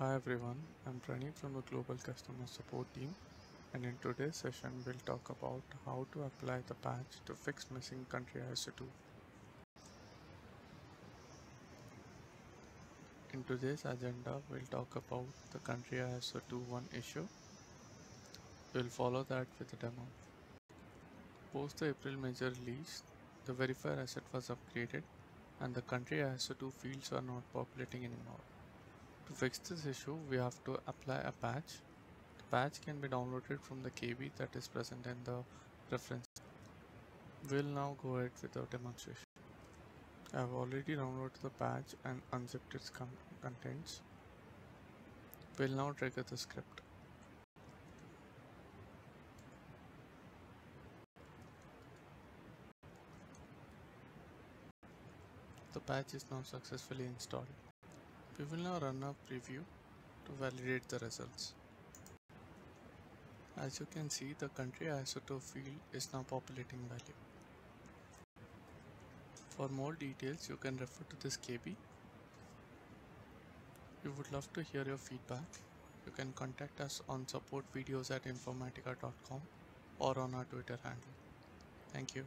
Hi everyone, I'm Praneep from the Global Customer Support team and in today's session we'll talk about how to apply the patch to fix missing country ISO 2. In today's agenda we'll talk about the country ISO 2.1 issue. We'll follow that with a demo. Post the April major release, the verifier asset was upgraded and the country ISO 2 fields are not populating anymore. To fix this issue, we have to apply a patch. The patch can be downloaded from the KB that is present in the reference. We'll now go ahead with our demonstration. I have already downloaded the patch and unzipped its con contents. We'll now trigger the script. The patch is now successfully installed. We will now run a preview to validate the results. As you can see, the country ISO 2 field is now populating value. For more details, you can refer to this KB. We would love to hear your feedback. You can contact us on supportvideos at informatica.com or on our Twitter handle. Thank you.